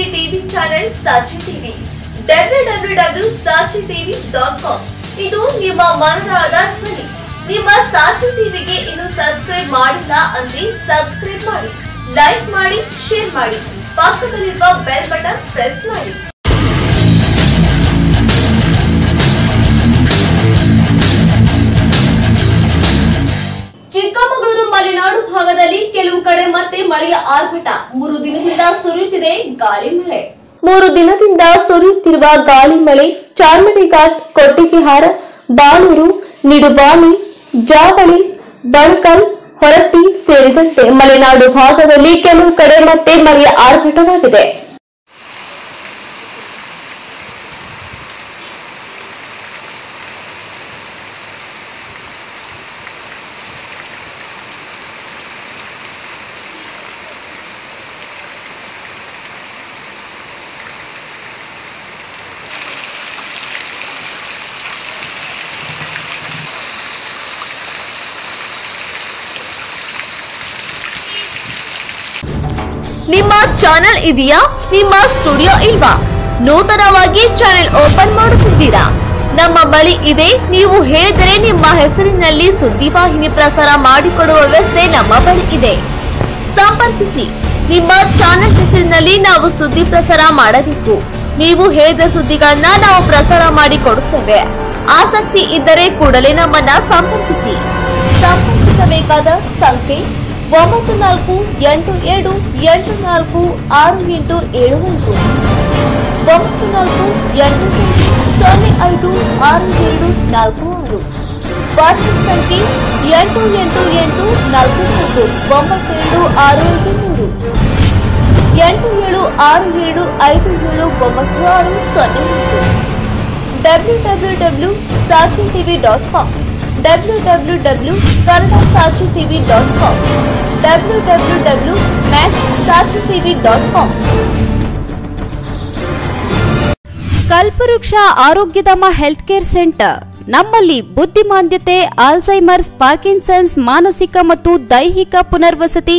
ಅಕ್ಕರೆ TV channel Sachi TV W W W Sakshi TV dot com ಇದು ನಿಮ್ಮ ಮನದಾಳದ ಧ್ವನಿ. ನಿಮ್ಮ ಸಾಚಿ ಟಿವಿಗೆ ಇನ್ನು ಸಬ್ಸ್ಕ್ರೈಬ್ ಮಾಡಿಲ್ಲ ಅಂದ್ರೆ ಸಬ್ಸ್ಕ್ರೈಬ್ ಮಾಡಿ ಲೈಕ್ ಮಾಡಿ ಶೇರ್ ಮಾಡಿ. ಪಕ್ಕದಲ್ಲಿರುವ ಬೆಲ್ ಬಟನ್ ಪ್ರೆಸ್ ಮಾಡಿ. ಮಳೆಯ ಆರ್ಭಟ. ಮೂರು ದಿನದಿಂದ ಸುರಿಯುತ್ತಿದೆ ಗಾಳಿ ಮಳೆ. ಮೂರು ದಿನದಿಂದ ಸುರಿಯುತ್ತಿರುವ ಗಾಳಿ ಮಳೆ ಚಾರ್ಮಡಿ ಘಾಟ್ ಕೊಟ್ಟಿಗೆಹಾರ ಬಾಳೂರು ನಿಡುಬಾನಿ ಜಾವಳಿ, ಬಣಕಲ್, ಹೊರಟ್ಟಿ ಸೇರಿದಂತೆ ಮಲೆನಾಡು ಭಾಗದಲ್ಲಿ ಕೆಲವು ಕಡೆ ಮತ್ತೆ ಮಳೆಯ ಆರ್ಭಟವಾಗಿದೆ. ನಿಮ್ಮ ಚಾನೆಲ್ ಇದೆಯಾ? ನಿಮ್ಮ ಸ್ಟುಡಿಯೋ ಇಲ್ವಾ? ನೂತನವಾಗಿ ಚಾನೆಲ್ ಓಪನ್ ಮಾಡುತ್ತಿದ್ದೀರಾ? ನಮ್ಮ ಬಳಿ ಇದೆ. ನೀವು ಹೇಳಿದರೆ ನಿಮ್ಮ ಹೆಸರಿನಲ್ಲಿ ಸುದ್ದಿವಾಹಿನಿ ಪ್ರಸಾರ ಮಾಡಿಕೊಡುವ ವ್ಯವಸ್ಥೆ ನಮ್ಮ ಬಳಿ ಇದೆ. ಸಂಪರ್ಕಿಸಿ. ನಿಮ್ಮ ಚಾನೆಲ್ ಹೆಸರಿನಲ್ಲಿ ನಾವು ಸುದ್ದಿ ಪ್ರಸಾರ ಮಾಡಬೇಕು. ನೀವು ಹೇಳಿದ ಸುದ್ದಿಗಳನ್ನ ನಾವು ಪ್ರಸಾರ ಮಾಡಿ ಕೊಡುತ್ತೇವೆ. ಆಸಕ್ತಿ ಇದ್ದರೆ ಕೂಡಲೇ ನಮ್ಮನ್ನ ಸಂಪರ್ಕಿಸಿ. ಸಂಪರ್ಕಿಸಬೇಕಾದ ಸಂಖ್ಯೆ ಒಂಬತ್ತು ನಾಲ್ಕು ಎಂಟು ಎರಡು ಎಂಟು ನಾಲ್ಕು ಆರು ಎಂಟು ಏಳು ಐದು ಒಂಬತ್ತು ನಾಲ್ಕು ಎಂಟು ಎಂಟು ಸೊನ್ನೆ ಐದು ಆರು ಎರಡು ನಾಲ್ಕು ಆರು ವಾಟ್ಸ್ಆಪ್ ಸಂಖ್ಯೆ ಎಂಟು ಎಂಟು ಎಂಟು ನಾಲ್ಕು ನಾಲ್ಕು ಒಂಬತ್ತೆರಡು ಆರು ಐದು ಮೂರು ಎಂಟು ಏಳು ಆರು ಏಳು ಐದು ಏಳು ಒಂಬತ್ತು ಆರು ಸೊನ್ನೆ ಎಂಟು W W W Sakshi TV dot com W W W Kannada dot com W W dot com Kalpavriksha Arogyadhama health care centre. ನಮ್ಮಲ್ಲಿ ಬುದ್ಧಿಮಾಂದ್ಯತೆ ಆಲ್ಝೈಮರ್ಸ್ ಪಾರ್ಕಿನ್ಸನ್ಸ್, ಮಾನಸಿಕ ಮತ್ತು ದೈಹಿಕ ಪುನರ್ವಸತಿ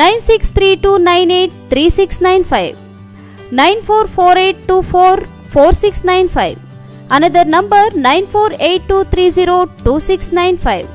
Nine six three two nine eight three six nine five nine four four eight two four four six nine five another number nine four eight two three zero two six nine five